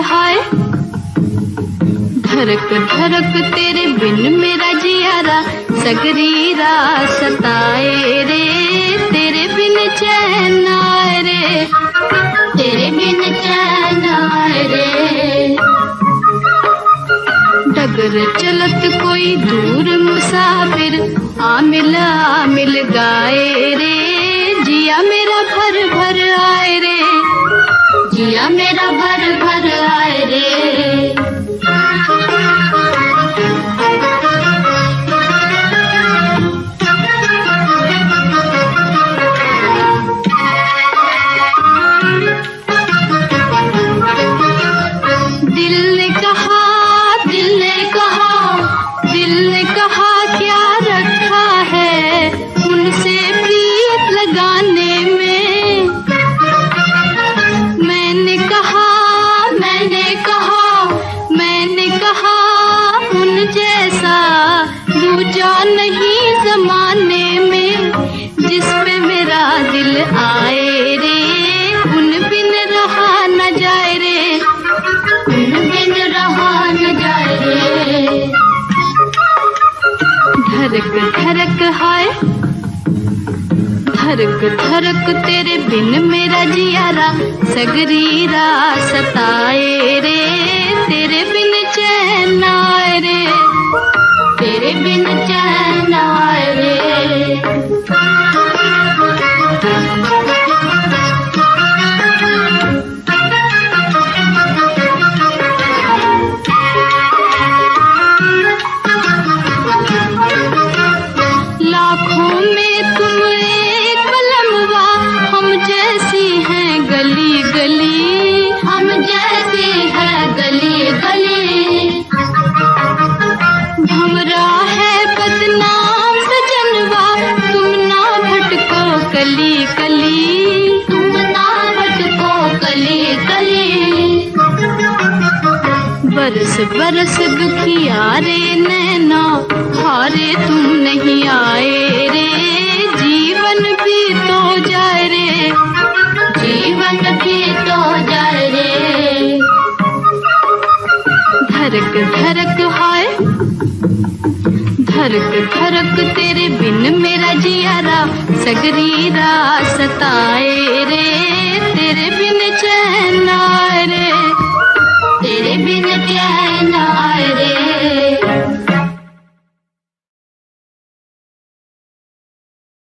हाय। धड़क धड़क तेरे बिन मेरा जियारा। सगरी सताए रे, तेरे बिन चैन आए रे। तेरे बिन चैन आए रे। डगर चलत कोई दूर मुसाफिर, आ मिल आ मिल गाए रे। जिया मेरा भर भर आए रे। जिया मेरा भर भर आए मेरा दिल आए रे। उन बिन रहा न जाए रे। उन बिन रहा न जाए रे। धड़क धड़क हाय। धड़क धड़क तेरे बिन मेरा जियारा। सगरी रा सताए रे। तेरे बिन चैन आए रे। तेरे बिन चैन बरस बरस दुखिया रे नैना, हारे तुम नहीं आए रे। जीवन भी तो जाए रे, जीवन भी तो जाए रे। धरक धरक हाय धरक धरक तेरे बिन मेरा जियारा, सगरी सताए